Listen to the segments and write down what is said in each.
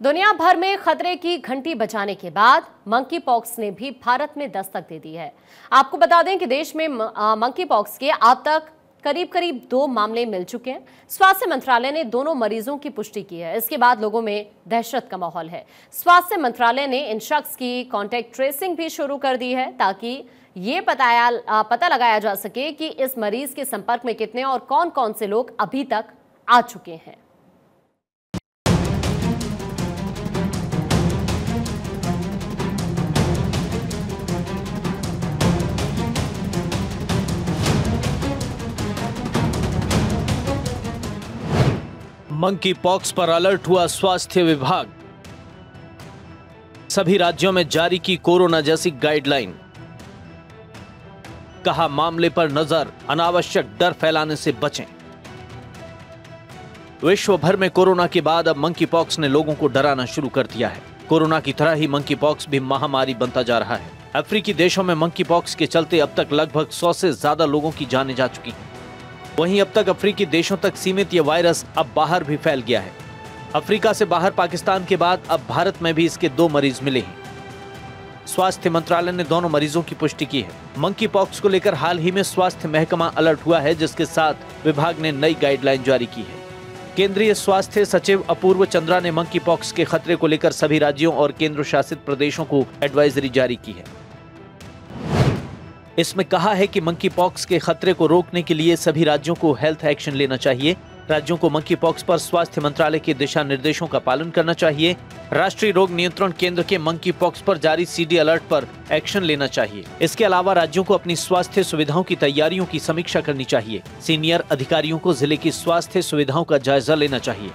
दुनिया भर में खतरे की घंटी बजाने के बाद मंकी पॉक्स ने भी भारत में दस्तक दे दी है। आपको बता दें कि देश में मंकी पॉक्स के अब तक करीब करीब दो मामले मिल चुके हैं। स्वास्थ्य मंत्रालय ने दोनों मरीजों की पुष्टि की है। इसके बाद लोगों में दहशत का माहौल है। स्वास्थ्य मंत्रालय ने इन शख्स की कॉन्टैक्ट ट्रेसिंग भी शुरू कर दी है ताकि ये पताया पता लगाया जा सके कि इस मरीज़ के संपर्क में कितने और कौन कौन से लोग अभी तक आ चुके हैं। मंकी पॉक्स पर अलर्ट हुआ स्वास्थ्य विभाग। सभी राज्यों में जारी की कोरोना जैसी गाइडलाइन कहा मामले पर नज़र, अनावश्यक डर फैलाने से बचें। विश्व भर में कोरोना के बाद अब मंकी पॉक्स ने लोगों को डराना शुरू कर दिया है। कोरोना की तरह ही मंकी पॉक्स भी महामारी बनता जा रहा है। अफ्रीकी देशों में मंकी पॉक्स के चलते अब तक लगभग सौ से ज़्यादा लोगों की जाने जा चुकी हैं। वहीं अब तक अफ्रीकी देशों तक सीमित ये वायरस अब बाहर भी फैल गया है। अफ्रीका से बाहर पाकिस्तान के बाद अब भारत में भी इसके दो मरीज़ मिले हैं। स्वास्थ्य मंत्रालय ने दोनों मरीजों की पुष्टि की है। मंकी पॉक्स को लेकर हाल ही में स्वास्थ्य महकमा अलर्ट हुआ है, जिसके साथ विभाग ने नई गाइडलाइन जारी की है। केंद्रीय स्वास्थ्य सचिव अपूर्व चंद्रा ने मंकी पॉक्स के खतरे को लेकर सभी राज्यों और केंद्र शासित प्रदेशों को एडवाइजरी जारी की है। इसमें कहा है कि मंकी पॉक्स के खतरे को रोकने के लिए सभी राज्यों को हेल्थ एक्शन लेना चाहिए। राज्यों को मंकी पॉक्स पर स्वास्थ्य मंत्रालय के दिशा निर्देशों का पालन करना चाहिए। राष्ट्रीय रोग नियंत्रण केंद्र के मंकी पॉक्स पर जारी सीडी अलर्ट पर एक्शन लेना चाहिए। इसके अलावा राज्यों को अपनी स्वास्थ्य सुविधाओं की तैयारियों की समीक्षा करनी चाहिए। सीनियर अधिकारियों को ज़िले की स्वास्थ्य सुविधाओं का जायजा लेना चाहिए।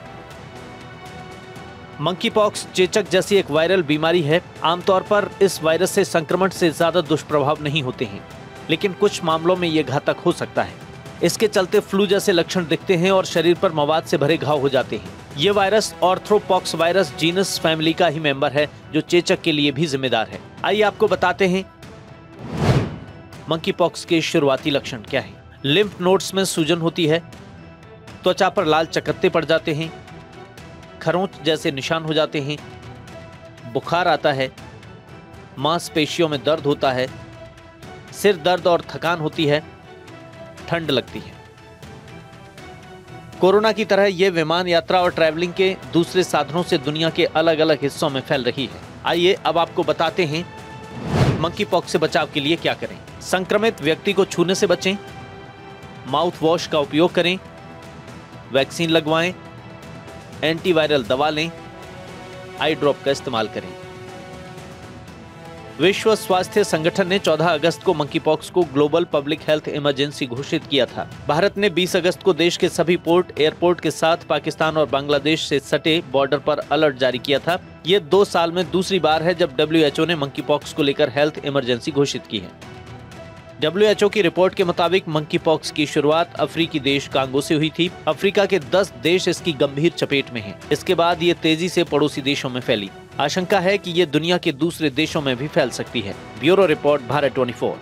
मंकी पॉक्स चेचक जैसी एक वायरल बीमारी है, आमतौर पर इस वायरस से संक्रमण से ज़्यादा दुष्प्रभाव नहीं होते हैं। लेकिन कुछ मामलों में ये घातक हो सकता है। इसके चलते फ्लू जैसे लक्षण दिखते हैं और शरीर पर मवाद से भरे घाव हो जाते हैं। ये virus orthopox virus genus family का ही मेंबर है, जो चेचक के लिए भी जिम्मेदार है। आइए आपको बताते हैं मंकी पॉक्स के शुरुआती लक्षण क्या है। लिम्फ नोड्स में सूजन होती है, त्वचा पर लाल चकत्ते पड़ जाते हैं खरोंच जैसे निशान हो जाते हैं। बुखार आता है, मांसपेशियों में दर्द होता है, सिर दर्द और थकान होती है, ठंड लगती है। कोरोना की तरह यह विमान यात्रा और ट्रैवलिंग के दूसरे साधनों से दुनिया के अलग अलग हिस्सों में फैल रही है। आइए अब आपको बताते हैं मंकी पॉक्स से बचाव के लिए क्या करें। संक्रमित व्यक्ति को छूने से बचें माउथ वॉश का उपयोग करें वैक्सीन लगवाएँ एंटीवायरल दवा लें आई ड्रॉप का इस्तेमाल करें। विश्व स्वास्थ्य संगठन ने 14 अगस्त को मंकी पॉक्स को ग्लोबल पब्लिक हेल्थ इमरजेंसी घोषित किया था। भारत ने 20 अगस्त को देश के सभी पोर्ट एयरपोर्ट के साथ पाकिस्तान और बांग्लादेश से सटे बॉर्डर पर अलर्ट जारी किया था। ये दो साल में दूसरी बार है जब WHO ने मंकी पॉक्स को लेकर हेल्थ इमरजेंसी घोषित की है। डब्ल्यूएचओ की रिपोर्ट के मुताबिक मंकी पॉक्स की शुरुआत अफ्रीकी देश कांगो से हुई थी। अफ्रीका के 10 देश इसकी गंभीर चपेट में हैं। इसके बाद ये तेज़ी से पड़ोसी देशों में फैली। आशंका है कि ये दुनिया के दूसरे देशों में भी फैल सकती है। Bureau report, Bharat 24